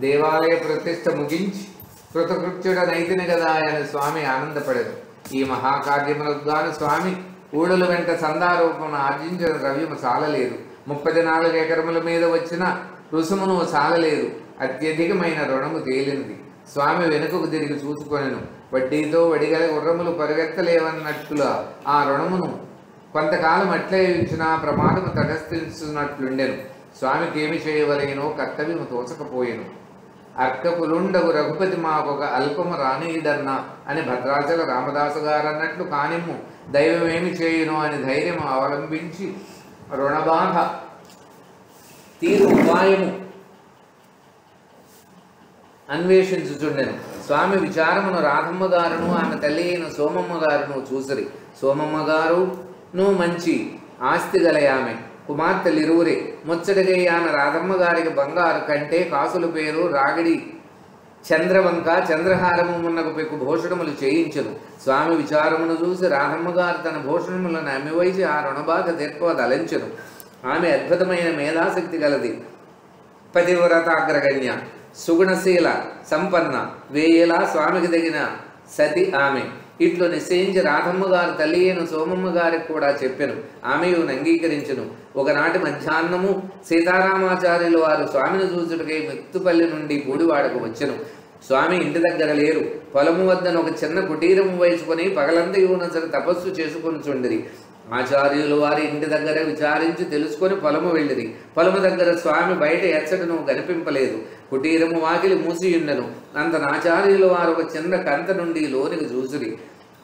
దేవాలయ ప్రతిష్ట ముగించి కృతకృత్యుడ నైతిని కదా అని స్వామి ఆనందపడదు ఈ మహాకార్యములకు గాను స్వామి ఊడల వెంట సందారూపమును ఆర్జించిన ద్రవ్యము సాలలేదు. ముప్పది నాలుగు ఎకరముల మీద వచ్చిన రుసుమును సాలలేదు. అత్యధికమైన రుణము తేలినది. స్వామి వెనుకకు తిరిగి చూసుకొనెను. వడ్డీతో వడిగల గుర్రములు పరిగెత్తలేవన్నట్టుగా ఆ రుణమును కొంతకాలం అట్లే ఇచ్చిన ప్రమాదము తటస్థిస్తున్నట్లుండెను స్వామికి ఏమి చేయవలేనో కర్తవ్యము తోచకపోయెను. అర్కపులుండగు రఘుపతి మాకొక అల్పము రానీడన్నా అని భద్రాచల రామదాసు గారన్నట్లు కానిమ్ము. దైవమేమి చేయును అని ధైర్యం అవలంబించి రుణబాధ తీరు ఉపాయము అన్వేషించుచుండెను. స్వామి విచారమును రాధమ్మ గారును ఆమె తల్లి అయిన సోమమ్మ గారును చూసిరి. సోమమ్మ గారును మంచి ఆస్తి గల ఆమె కుమార్తెలిరువురే. ముచ్చటగయ్యాన ఆమె రాధమ్మ గారికి బంగారు కంటే కాసుల పేరు రాగిడి. చంద్రవంక చంద్రహారము మున్నకు పెక్కు భూషణములు చేయించను. స్వామి విచారమును చూసి రాధమ్మ గారు తన భూషణములను అమ్మివైచి ఆ రుణబాధ తీర్పదలంచెను ఆమె అద్భుతమైన మేధాశక్తి గలది. పతివ్రతాగ్రగణ్య సుగుణశీల సంపన్న వేయేలా స్వామికి తగిన సతి ఆమె. ఇట్లు నిశ్చయించి రాధమ్మ గారు తల్లి అయిన సోమమ్మ గారికి కూడా చెప్పెను. ఆమెయు అంగీకరించును. ఒకనాటి మధ్యాహ్నము సీతారామాచార్యులు వారు స్వామిని చూచుటకై మెత్తుపల్లి నుండి పూడివాడకు వచ్చెను. స్వామి ఇంటి దగ్గర లేరు. పొలము వద్దన ఒక చిన్న కుటీరము వేసుకొని పగలంతయున సరే తపస్సు చేసుకొని చుండిరి. ఆచార్యులు వారి ఇంటి దగ్గర విచారించి తెలుసుకొని పొలము వెళ్ళిరి. పొలము దగ్గర స్వామి బయట ఎచ్చటను కనిపింపలేదు. కుటీరము వాకిలి మూసియుండెను అంత ఆచార్యులు వారు ఒక చిన్న కంత నుండి లోనికి చూసిరి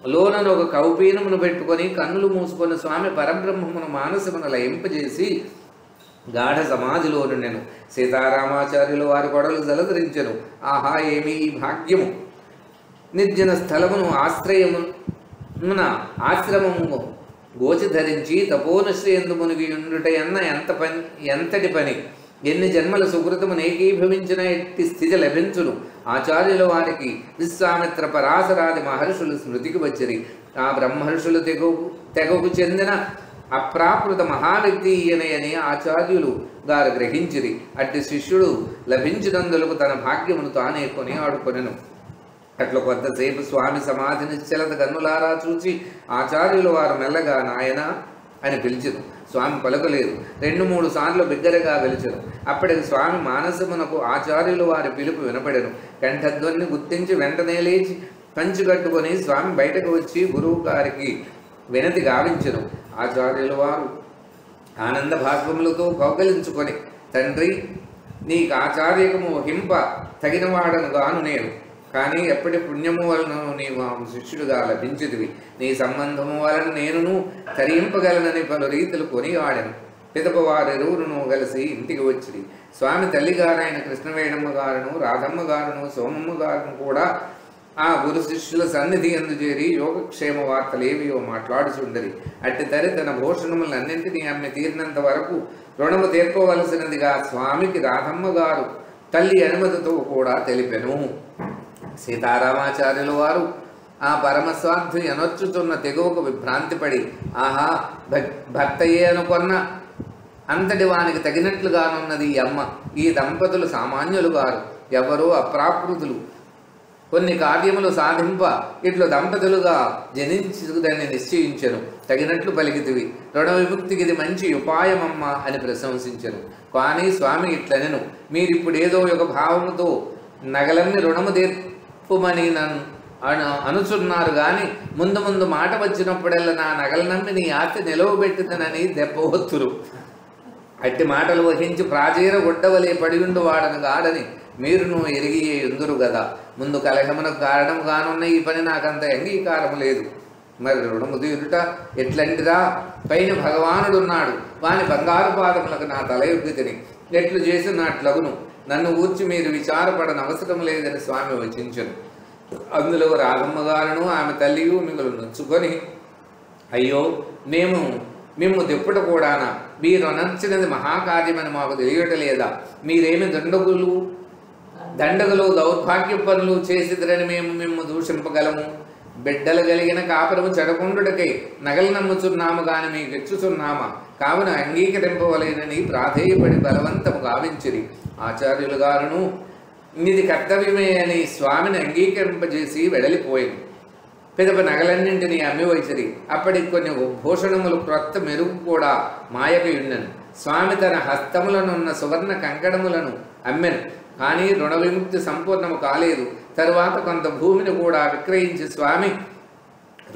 లోనను ఒక కౌపీనమును పెట్టుకొని కన్నులు మూసుకొని స్వామి పరబ్రహ్మమును మానసమును లయింపజేసి గాఢ సమాధిలో నుండెను. సీతారామాచార్యులు వారి కొడలు జలధరించెను. ఆహా ఏమి ఈ భాగ్యము? నిర్జన స్థలమును ఆశ్రయమున ఆశ్రమము గోచి ధరించి తపోనిశ్రయందు మునిగి ఉండుట ఎన్న ఎంత పని ఎంతటి పని? ఎన్ని జన్మల సుకృతము ఏకీభవించిన ఎట్టి స్థితి లభించును. ఆచార్యుల వారికి విశ్వామిత్ర పరాశరాది మహర్షులు స్మృతికి వచ్చిరి. ఆ బ్రహ్మర్షులు తెగకు తెగకు చెందిన అప్రాకృత మహావ్యక్తి ఈయనయని ఆచార్యులు గారు గ్రహించిరి. అట్టి శిష్యుడు లభించినందులకు తన భాగ్యమును తానే కొని ఆడుకొనెను అట్లా కొంతసేపు స్వామి సమాధి నిశ్చలత కన్నులారా చూచి ఆచార్యులు వారు మెల్లగా నాయన అని పిలిచిరు స్వామి పలకలేదు. రెండు మూడు సార్లు బిగ్గరగా పిలిచరు అప్పటికి స్వామి మానసమునకు ఆచార్యులు వారి పిలుపు వినపడెను. కంఠధ్వని గుర్తించి వెంటనే లేచి కంచి కట్టుకొని స్వామి బయటకు వచ్చి గురువు గారికి వినతి గావించను. ఆచార్యుల వారు ఆనంద భాష్పములతో కౌకలించుకొని తండ్రి నీకు ఆచార్యకము హింప తగినవాడను గాను నేను. కానీ ఎప్పటి పుణ్యము వలన నీవు శిష్యుడుగా లభించితివి. నీ సంబంధము వలన నేనును తరింపగలనని పలు రీతులు కొనివాడను పిదపవారెరువురును కలిసి ఇంటికి వచ్చిరి. స్వామి తల్లిగారైన కృష్ణవేణమ్మ గారును రాధమ్మ గారును సోమమ్మ గారును కూడా ఆ గురు శిష్యుల సన్నిధి ఎందు చేరి యోగక్షేమ వార్తలేవియో మాట్లాడుచుండరి. అట్టి తరి తన భూషణములన్నింటినీ ఆమె తీరినంత వరకు రుణము తీర్పవలసినదిగా స్వామికి రాధమ్మ గారు తల్లి అనుమతితో కూడా తెలిపెను. సీతారామాచార్యులు వారు ఆ పరమస్వార్థి అనొచ్చుతున్న తెగువకు విభ్రాంతిపడి ఆహా భక్- భర్తయే అనుకున్న అంతటి వానికి తగినట్లుగానున్నది ఈ అమ్మ. ఈ దంపతులు సామాన్యులు గారు. ఎవరో అప్రాకృతులు. కొన్ని కార్యములు సాధింప ఇట్లు దంపతులుగా జనించుదని నిశ్చయించను. తగినట్లు పలికితివి. రుణ విముక్తికి ఇది మంచి ఉపాయమమ్మా అని ప్రశంసించను. కానీ స్వామి ఇట్లనెను. మీరిప్పుడేదో ఒక భావముతో నగలన్ని రుణము ఒప్పుమని నన్ను అను అనుచున్నారు కానీ ముందు ముందు మాట వచ్చినప్పుడల్లా నా నగలు నమ్మి నీ ఆస్తి దెబ్బ దెబ్బవత్తురు అట్టి మాటలు వహించి ప్రాచీర గుడ్డవలే పడియుండు వాడను గాడని మీరును ఎరిగి ఎందురు కదా ముందు కలహమునకు కారణం కానున్న ఈ పని నాకంత అంగీకారం లేదు. మరి రుణము తీరుట ఎట్లంటిదా? పైన భగవానుడున్నాడు. వాని బంగారు పాదములకు నా తల తిని. ఎట్లు చేసి నాట్లగును నన్ను ఊర్చి మీరు విచారపడన అవసరం లేదని స్వామి వచించను. అందులో రాఘమ్మ గారును ఆమె తల్లియు మిగులు నొచ్చుకొని అయ్యో మేము మేము దిప్పుట కూడానా? మీరు అనర్చినది మహాకార్యమని మాకు తెలియటలేదా? మీరేమి దండగులు దండగులు దౌర్భాగ్య పనులు చేసిద్దరని మేము మేము దూషింపగలము. బిడ్డలు కలిగిన కాపురము చెడకుండుటకై నగలు నమ్ముచున్నాము గాని మీకు ఇచ్చుచున్నామా? కావున అంగీకరింపవలేనని ప్రాధేయపడి బలవంతము గావించిరి. ఆచార్యులు గారును ఇది కర్తవ్యమే అని స్వామిని అంగీకరింపజేసి వెడలిపోయింది పెదప నగలన్నింటినీ అమ్మి వైచిరి అప్పటికి కొన్ని భూషణములు క్రొత్త మెరుగు కూడా మాయకయుండెను స్వామి తన హస్తములనున్న సువర్ణ కంకణములను అమ్మెను. కానీ రుణ విముక్తి సంపూర్ణము కాలేదు. తరువాత కొంత భూమిని కూడా విక్రయించి స్వామి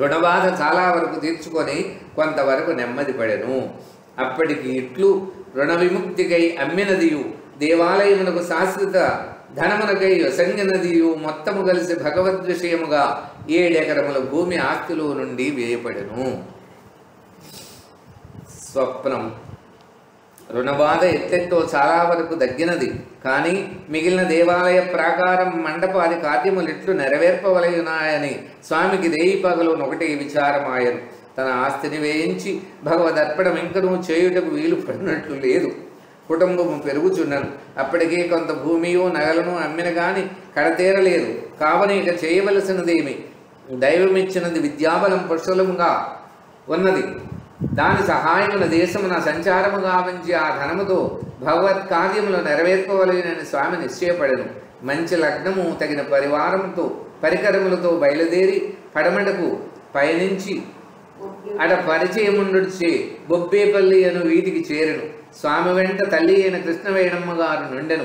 రుణబాధ చాలా వరకు తీర్చుకొని కొంతవరకు నెమ్మది పడెను. అప్పటికి ఇట్లు రుణ విముక్తికై అమ్మినదియు. దేవాలయమునకు శాశ్వత ధనమునకై అసంగనదియు మొత్తము కలిసి భగవద్ విషయముగా ఏడెకరముల భూమి ఆస్తులు నుండి వేయపడెను స్వప్నం. రుణబాధ ఎత్తెత్తో చాలా వరకు దగ్గినది కానీ మిగిలిన దేవాలయ ప్రాకారం మండపాది కార్యములు ఎట్లు నెరవేర్పవలయున్నాయని స్వామికి దేయి పగలు ఒకటే విచారమాయను. తన ఆస్తిని వేయించి భగవదర్పణం ఇంకనూ చేయుటకు వీలు పడినట్లు లేదు. కుటుంబము పెరుగుచున్నను అప్పటికే కొంత భూమియో నగలను అమ్మిన గాని కడతేరలేదు. కావని ఇక చేయవలసినదేమి? దైవమిచ్చినది విద్యాబలం పుష్కలముగా ఉన్నది. దాని సహాయమున దేశమున సంచారము గావించి ఆ ధనముతో భగవత్ కార్యములు నెరవేర్పవలెనని స్వామి నిశ్చయపడను. మంచి లగ్నము తగిన పరివారముతో పరికరములతో బయలుదేరి పడమటకు పయనించి అట పరిచయముండుచే బొబ్బేపల్లి అను వీటికి చేరను. స్వామి వెంట తల్లి అయిన కృష్ణవేణమ్మ గారు నుండెను.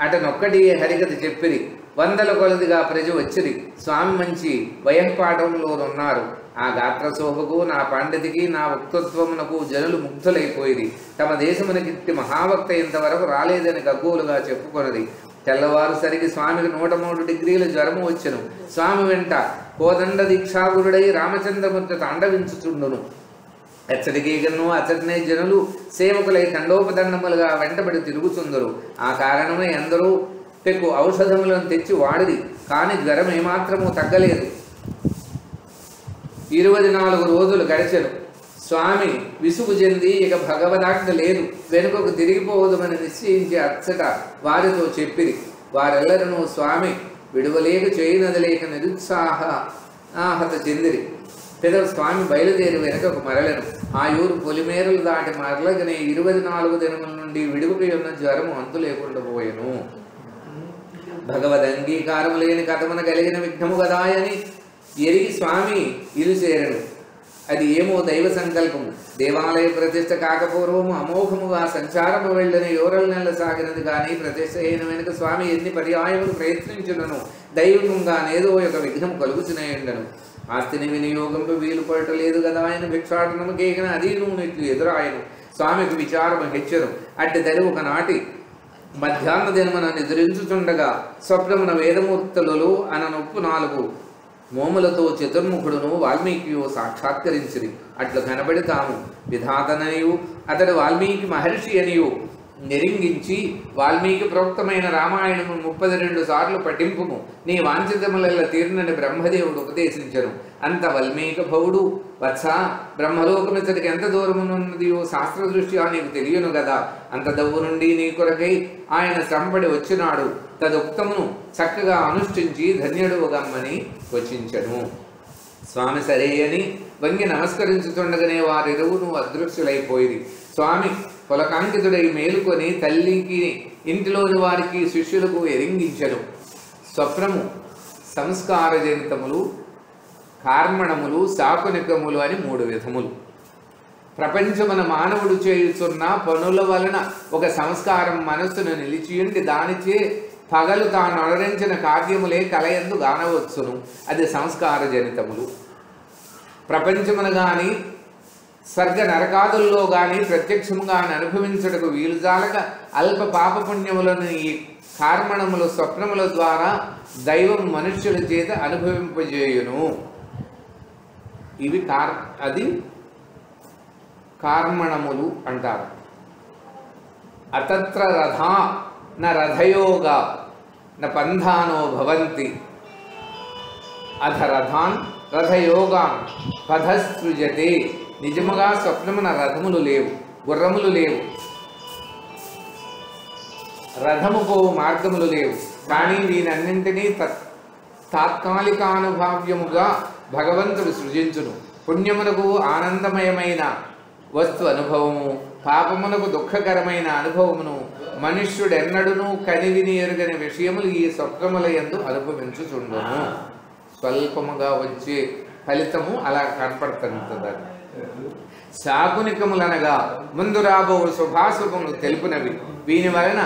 అటనొక్కటి హరికథ చెప్పిరి. వందల కొలదిగా ప్రజ వచ్చిరి. స్వామి మంచి వయఃపాఠంలోనున్నారు. ఆ గాత్ర శోభకు నా పాండితికి నా వక్తత్వమునకు జనులు ముగ్ధులైపోయిరి. తమ దేశమునకిట్టి మహావక్త ఇంతవరకు రాలేదని గగ్గోలుగా చెప్పుకొనది తెల్లవారుసరికి స్వామికి నూట మూడు డిగ్రీల జ్వరము వచ్చెను. స్వామి వెంట కోదండ దీక్షాగురుడై రామచంద్రమూర్తి తాండవించుచుండును. ఎచ్చటికీగను అచ్చటనే జనులు సేవకులై ఖండోపదండములుగా వెంటబడి తిరుగుతుందరు ఆ కారణమే ఎందరూ పెక్కు ఔషధములను తెచ్చి వాడిది కానీ జ్వరం ఏమాత్రము తగ్గలేదు. ఇరవై నాలుగు రోజులు గడిచెను. స్వామి విసుగు చెంది ఇక భగవదాజ్ఞ లేదు. వెనుకకు తిరిగిపోవదమని నిశ్చయించి అచ్చట వారితో చెప్పిరి. వారెల్లరూ స్వామి విడువలేక చేయనది లేక నిరుత్సాహ ఆహత చెందిరి. పెదవు స్వామి బయలుదేరి వెనుకకు మరలను. ఆ ఊరు పొలిమేరలు దాటి మరలగనే ఇరవై నాలుగు దినముల నుండి విడుపుకి ఉన్న జ్వరము అంతు లేకుండా పోయెను. భగవద్ అంగీకారం లేని కథమున కలిగిన విఘ్నము కదాయని ఎరిగి స్వామి ఇరుచేరను అది ఏమో దైవ సంకల్పము. దేవాలయ ప్రతిష్ట కాకపూర్వము అమోఘముగా సంచారము వెళ్ళని యోరల నెల సాగినది కానీ ప్రతిష్ట అయిన వెనుక స్వామి ఎన్ని పర్యాయములు ప్రయత్నించునను దైవంగానేదో ఒక విఘ్నం కలుగుచునేయండను ఆస్తిని వినియోగంపై వీలు పడటలేదు కదా ఆయన భిక్షాటనము కేకిన అది నువ్వు ఇట్లు ఎదురాయను. స్వామికి విచారము హెచ్చరు. అట్టి దరి ఒకనాటి మధ్యాహ్న దినమున నిద్రించుచుండగా స్వప్నమున వేదమూర్తులలో అననొప్పు నాలుగు. మోములతో చతుర్ముఖుడును వాల్మీకి సాక్షాత్కరించిరి. అట్లు కనబడి తాము విధాతననియు అతడు వాల్మీకి మహర్షి అనియు. నిరింగించి వాల్మీకి ప్రోక్తమైన రామాయణము ముప్పది రెండు సార్లు పఠింపుము. నీ వాంఛితములల్ల తీర్నని బ్రహ్మదేవుడు ఉపదేశించను. అంత వల్మీక భవుడు వత్స బ్రహ్మలోకమితడికి ఎంత దూరమునున్నదియో శాస్త్ర దృష్ట్యా నీకు తెలియను కదా అంత దవ్వు నుండి నీ కొరకై ఆయన శ్రమపడి వచ్చినాడు. తదుక్తమును చక్కగా అనుష్ఠించి ధన్యుడు గమ్మని వచించను. స్వామి సరే అని వంగి నమస్కరించుతుండగానే వారిరువును అదృశ్యులైపోయింది స్వామి పులకాంకితుడై మేలుకొని తల్లికి ఇంటిలోని వారికి శిష్యులకు ఎరింగించను. స్వప్నము సంస్కారజనితములు కార్మణములు శాకునికములు అని మూడు విధములు. ప్రపంచమున మానవుడు చేయుచున్న పనుల వలన ఒక సంస్కారం మనస్సును నిలిచియుండి దానిచే పగలు తాను అలరించిన కార్యములే కలయందు గానవచ్చును. అది సంస్కార జనితములు ప్రపంచమున కానీ స్వర్గ నరకాదుల్లో గాని ప్రత్యక్షముగా అనుభవించుటకు వీలుజాలక అల్ప పాపపుణ్యములను ఈ కార్మణములు స్వప్నముల ద్వారా దైవం మనుష్యుల చేత అనుభవింపజేయును. ఇవి కార్ అది కార్మణములు అంటారు. అతత్ర రథా న రథయోగ న పంధానో భవంతి. అథ రథాన్ రథయోగాన్ పథసృజతే నిజముగా స్వప్నమున రథములు లేవు గుర్రములు లేవు. రథముకు మార్గములు లేవు. కానీ వీనన్నింటినీ తత్ తాత్కాలికానుభావ్యముగా భగవంతుడు సృజించును. పుణ్యమునకు ఆనందమయమైన వస్తు అనుభవము పాపమునకు దుఃఖకరమైన అనుభవమును మనుష్యుడెన్నడును కనివిని ఎరుగని విషయములు ఈ స్వప్నముల యందు అనుభవించుచుండును. స్వల్పముగా వచ్చే ఫలితము అలా కనపడుతుంటుంది శాకునికములనగా ముందు రాబో శుభాశుభములు తెలుపునవి. వీని వలన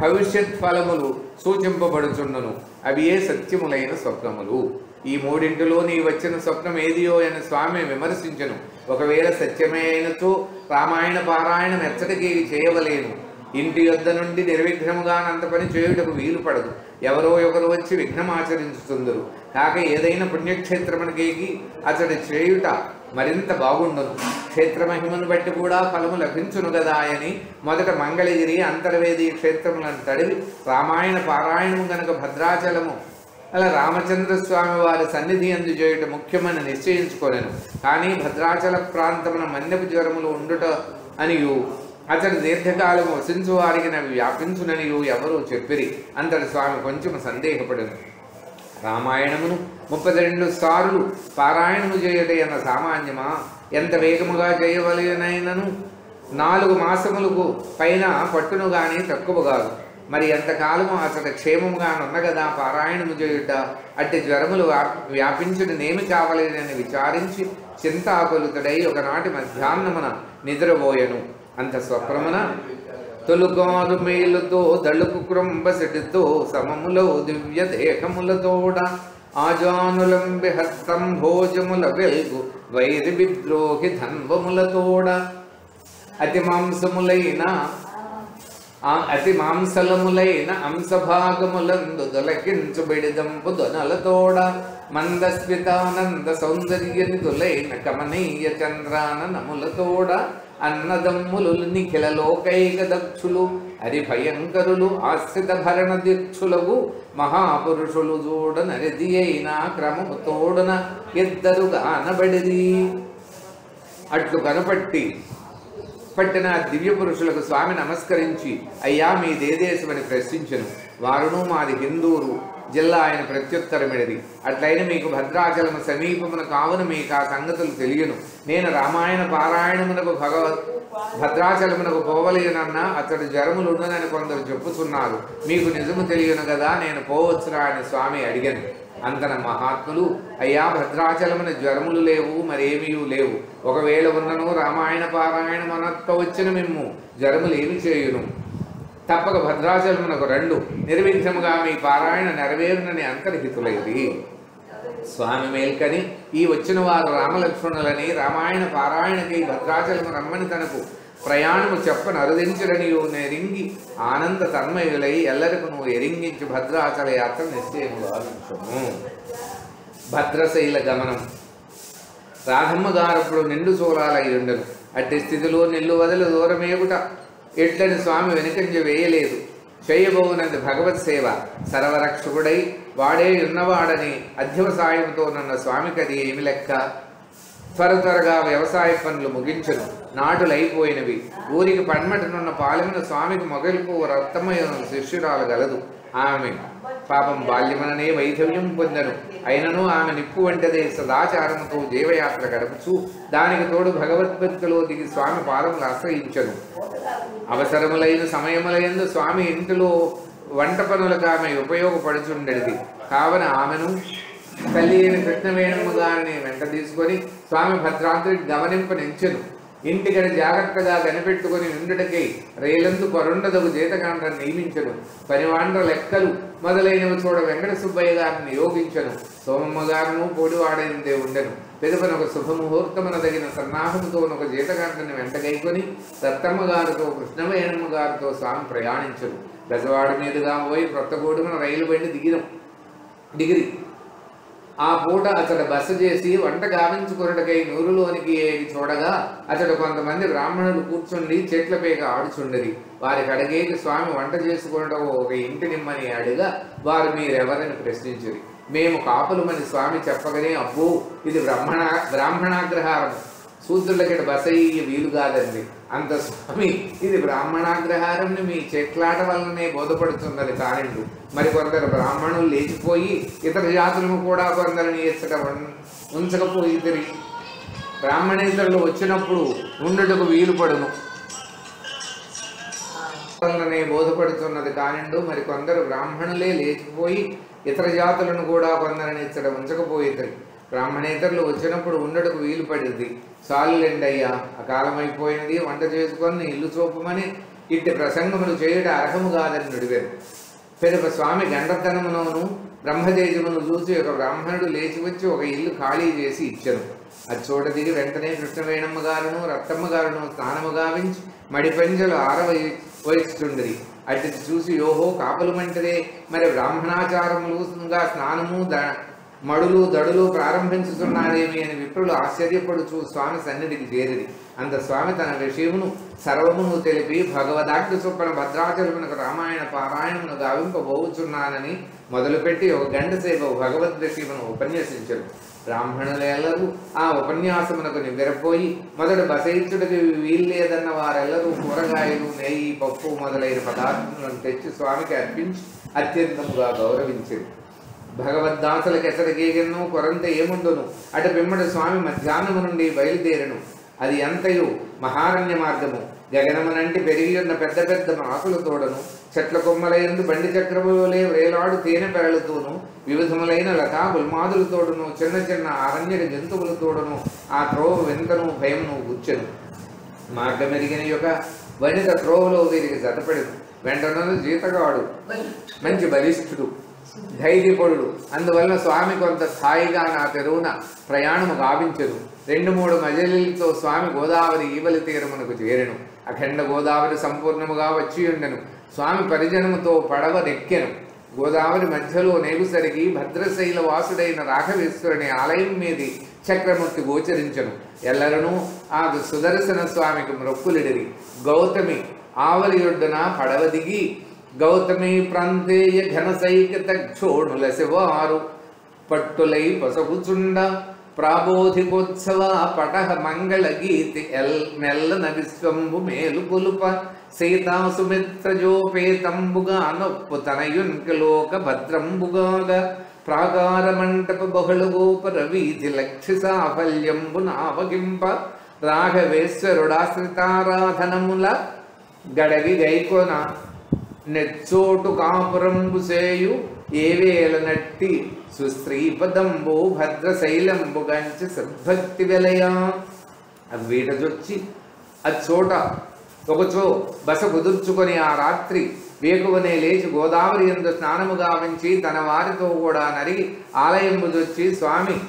భవిష్యత్ ఫలములు సూచింపబడుచుండును. అవి ఏ సత్యములైన స్వప్నములు? ఈ మూడింటిలో నీ వచ్చిన స్వప్నం ఏదియో అని స్వామి విమర్శించను. ఒకవేళ సత్యమే అయినతో రామాయణ పారాయణం ఎచ్చటికి చేయవలేను. ఇంటి యొద్ద నుండి నిర్విఘ్నముగా అంత పని చేయుటకు వీలు పడదు. ఎవరో ఒకరు వచ్చి విఘ్నం ఆచరించుతుందరు కాక ఏదైనా పుణ్యక్షేత్రమునికేకి అతడి చేయుట మరింత బాగుండును. క్షేత్ర మహిమను బట్టి కూడా ఫలము లభించును కదా అని మొదట మంగళగిరి అంతర్వేది క్షేత్రములను తడివి రామాయణ పారాయణము గనక భద్రాచలము అలా రామచంద్ర స్వామి వారి సన్నిధి అందు చేయుట ముఖ్యమని నిశ్చయించుకోలేను కానీ భద్రాచల ప్రాంతమున మన్యపు జ్వరములు ఉండుట అనియు అతడు దీర్ఘకాలము వసించు వారికి నవి వ్యాపించుననియు ఎవరూ చెప్పిరి. అంతటి స్వామి కొంచెం సందేహపడను. రామాయణమును ముప్పై రెండు సార్లు పారాయణము చేయటే అన్న సామాన్యమా? ఎంత వేగముగా చేయవలనైనను? నాలుగు మాసములకు పైన పట్టును గాని తక్కువ కాదు. మరి ఎంతకాలము అతడు క్షేమముగా ఉన్నగదా పారాయణము చేయుట? అట్టి జ్వరములు వ్యా- వ్యాపించుడు నేమి కావలేనని విచారించి చింతాకులుతుడై ఒకనాటి మధ్యాహ్నమున నిద్రపోయెను. అంత స్వప్నమున తొలుగారు మేలుతో దళుకు కృంబసిటితో సమములో దివ్య దేహములతోడ ఆజానులంబి హస్తం భోజముల వెల్గు వైరి విద్రోహి ధన్వములతోడ అతి మాంసములైన అతి మాంసలములైన అంశభాగములందు దొలకించుబెడిదంపు దొనలతోడ మందస్మితానంద సౌందర్యనిధులైన కమనీయ చంద్రాన నములతోడ అన్నదమ్ములు నిఖిల లోకైక దక్షులు హరి భయంకరులు ఆశ్రిత భరణ దీక్షులవు మహాపురుషులు చూడన నరిది అయిన క్రమము తోడన ఇద్దరు గానబడిది అట్లు కనపట్టి పట్టిన దివ్య పురుషులకు స్వామి నమస్కరించి అయ్యా మీ దేదేశమని ప్రశ్నించను. వారును మాది హిందూరు. జిల్లా ఆయన ప్రత్యుత్తరమిడిది అట్లయిన మీకు భద్రాచలము సమీపమున కావున మీకు ఆ సంగతులు తెలియను. నేను రామాయణ పారాయణమునకు భగవత్ భద్రాచలమునకు పోవలేనన్నా అతడు ఉన్నదని కొందరు చెప్పుతున్నారు. మీకు నిజము తెలియను కదా నేను పోవచ్చురా అని స్వామి అడిగాను. అంతన మహాత్ములు అయ్యా భద్రాచలమున జ్వరములు లేవు మరేమీ లేవు. ఒకవేళ ఉన్నను రామాయణ పారాయణమనత్త వచ్చిన మిమ్ము. జ్వరములు ఏమి చేయును? తప్పక భద్రాచలమునకు రెండు. నిర్విఘ్నముగా మీ పారాయణ నెరవేరునని అంతర్హితులైది స్వామి మేల్కని ఈ వచ్చిన వారు రామలక్ష్మణులని రామాయణ పారాయణకి భద్రాచలము రమ్మని తనకు ప్రయాణము చెప్పను అరుదించడనియు నెరింగి ఆనంద తన్మయులై ఎల్లరికి నువ్వు ఎరింగించి భద్రాచల యాత్ర నిశ్చయము భద్రశైల గమనం. రాధమ్మ గారప్పుడు నిండు సోలాలై ఉండను. అట్టి స్థితిలో నిల్లు వదలు దూరమేగుట ఇట్లని స్వామి వెనుకంజ వేయలేదు. చేయబోనది భగవత్ సేవ. సర్వరక్షకుడై వాడే ఉన్నవాడని అధ్యవసాయంతో నన్న స్వామికి అది ఏమి లెక్క? త్వర త్వరగా వ్యవసాయ పనులు ముగించను. నాటులైపోయినవి. ఊరికి పన్మటనున్న పాలెమున స్వామికి మొగలుకు రక్తమైన శిష్యురాలు గలదు. ఆమె పాపం బాల్యమననే వైధవ్యం పొందను. అయినను ఆమె నిప్పు వంటదే సదాచారముతో జీవయాత్ర గడపచు దానికి తోడు భగవద్భక్తిలో దిగి స్వామి పాదములు ఆశ్రయించను. అవసరములైన సమయములయందు స్వామి ఇంటిలో వంట పనులకు ఆమె ఉపయోగపడుచుండేది కావున ఆమెను తల్లి అయిన కృష్ణవేణమ్మ గారిని వెంట తీసుకొని స్వామి భద్రాద్రికి గమనింపనించెను ఇంటికడ జాగ్రత్తగా కనిపెట్టుకొని ఉండుటకై రైలందు పరుండదగు జీతకాండ్రను నియమించను. పనివాండ్ర లెక్కలు మొదలైనవి చూడ వెంకట సుబ్బయ్య గారిని నియోగించను. సోమమ్మ గారును పొడివాడైందే ఉండను. పెదపనొక ఒక సన్నాహంతో ఒక జీతకాండ్రని వెంటగైకొని సత్తమ్మ గారితో కృష్ణవేణమ్మ గారితో స్వామి ప్రయాణించను. గజవాడ మీదుగా పోయి కొత్తగూడెమున రైలు బండి దిగిరం డిగిరి ఆ పూట అతడు బస చేసి వంట గావించుకొనుటకై నూరులోనికి ఏది చూడగా అతడు కొంతమంది బ్రాహ్మణులు కూర్చుండి చెట్ల పేక ఆడుచుండరి. వారికి అడిగేది స్వామి వంట చేసుకొనుటకు ఒక ఇంటి నిమ్మని అడిగా వారు మీరెవరని ప్రశ్నించురి. మేము కాపులమని స్వామి చెప్పగానే అబ్బో ఇది బ్రాహ్మణ బ్రాహ్మణాగ్రహారం శూద్రులకి బస అయ్యి వీలు కాదండి. అంత స్వామి ఇది బ్రాహ్మణాగ్రహారంని మీ చెట్లాట వల్లనే బోధపడుతున్నది కానిండు. మరి కొందరు బ్రాహ్మణులు లేచిపోయి ఇతర జాతులను కూడా కొందరిని ఎచ్చట ఉంచకపోయి తిరిగి బ్రాహ్మణేతరులు వచ్చినప్పుడు ఉండుటకు వీలు పడును. వల్లనే బోధపడుతున్నది కానిండు. మరి కొందరు బ్రాహ్మణులే లేచిపోయి ఇతర జాతులను కూడా కొందరిని ఇచ్చట ఉంచకపోయేది బ్రాహ్మణేతరులు వచ్చినప్పుడు ఉండటకు వీలు పడింది. సాలులేండి అయ్యా అకాలం అయిపోయినది వంట చేసుకొని ఇల్లు చూపమని ఇట్టి ప్రసంగములు చేయుట అర్హము కాదని నుడివారు పెరుప స్వామి గండతనమునోను బ్రహ్మతేజమును చూసి ఒక బ్రాహ్మణుడు లేచి వచ్చి ఒక ఇల్లు ఖాళీ చేసి ఇచ్చను. అది చూడ దిగి వెంటనే కృష్ణవేణమ్మ గారును రత్తమ్మ గారును స్నానము గావించి మడి ఆరవ ఆరవయిస్తుండది అటు చూసి యోహో కాపలు మంటదే మరి బ్రాహ్మణాచారములుగా స్నానము ద మడులు దడులు ప్రారంభించుతున్నారేమి అని విప్రులు ఆశ్చర్యపడుచు స్వామి సన్నిధికి చేరిది అంత స్వామి తన విషయమును సర్వమును తెలిపి భగవదాగ్ని చొప్పున భద్రాచలమునకు రామాయణ పారాయణమును గావింపబోచున్నానని మొదలుపెట్టి ఒక గంట సేపు భగవద్ విషయమును ఉపన్యసించరు బ్రాహ్మణులెల్లరూ ఆ ఉపన్యాసమునకు నివ్వెరపోయి మొదట బసయించుటకు వీల్లేదన్న వారెల్లరూ కూరగాయలు నెయ్యి పప్పు మొదలైన పదార్థములను తెచ్చి స్వామికి అర్పించి అత్యంతముగా గౌరవించారు భగవద్దాసులకు ఎసరిగేగను కొరంత ఏముండును? అటు పిమ్మడి స్వామి మధ్యాహ్నము నుండి బయలుదేరను. అది ఎంతయు మహారణ్య మార్గము. గగనమునంటి పెరిగి ఉన్న పెద్ద పెద్ద ఆకుల తోడను. చెట్ల కొమ్మలయందు బండి చక్రములే వేలాడు తేనె పెరలతోనూ. వివిధములైన లతా గుల్మాదులతోడును చిన్న చిన్న అరణ్య జంతువులతోడును ఆ త్రోవ వెనుకను భయమును గుచ్చెను. మార్గమెరిగిన యొక్క వనిత త్రోవలో వీరికి జతపడెను. వెంటనే జీతగాడు. మంచి బలిష్ఠుడు. ధైర్యపడు అందువలన స్వామి కొంత స్థాయిగా నా తెరువున ప్రయాణము గావించదు రెండు మూడు మజలితో స్వామి గోదావరి ఈవలి తీరమునకు చేరెను. అఖండ గోదావరి సంపూర్ణముగా వచ్చి ఉండెను స్వామి పరిజనముతో పడవ నెక్కెను. గోదావరి మధ్యలో నేగుసరిగి భద్రశైల వాసుడైన రాఘవేశ్వరుని ఆలయం మీది చక్రమూర్తి గోచరించను. ఎల్లరనూ ఆ సుదర్శన స్వామికి మొక్కులిడిరి. గౌతమి ఆవలి యొడ్డున పడవ దిగి గౌతమి ప్రాంతేయ ఘనసైకత క్షోణుల శివారు పట్టులై పసగుచుండ ప్రాబోధికోత్సవ పటహ మంగళ గీతి ఎల్ మెల్లన విశ్వంబు మేలు కొలుప. సీతాసుమిత్రజోపేతంబుగా నొప్పు తనయున్కలోక భద్రంబుగాగా. ప్రాగార మంటప బహుళ గోపర వీధి లక్ష్య సాఫల్యంబు నావగింప రాఘవేశ్వరుడాశ్రితారాధనముల గడవి గైకోనా. నెచ్చోటు కాపురంబు సేయు ఏవేల నట్టి సుస్త్రీపదంబు భద్రశైలంబు గంచి సద్భక్తి వెలయా. అవి వీటజొచ్చి అది చోట ఒకచో బస కుదుర్చుకొని ఆ రాత్రి వేకువనే లేచి గోదావరి ఎందు స్నానము గావించి తన వారితో కూడా నరిగి ఆలయంబుదొచ్చి స్వామి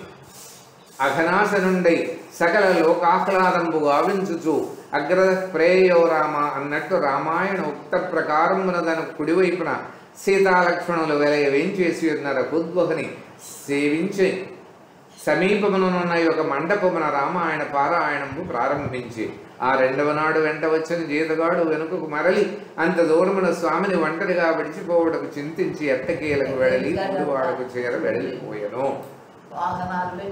అఘనాశనుండై సకల లోకాహ్లాదంబు గావించుచు అగ్ర ప్రేయో రామ అన్నట్టు రామాయణ ఉక్త ప్రకారమునదన కుడివైపున సీతాలక్ష్మణులు వెలయ వేంచేసి ఉన్న రఘుద్వహని సేవించి సమీపమునున్న ఒక మండపమున రామాయణ పారాయణము ప్రారంభించి ఆ రెండవ నాడు వెంట వచ్చిన జీతగాడు వెనుకకు మరలి అంత దూరమున స్వామిని ఒంటరిగా విడిచిపోవడకు చింతించి ఎట్టకీలకు వెళ్ళి వాడకు చేర వెళ్ళిపోయాను. వాహనాల్లో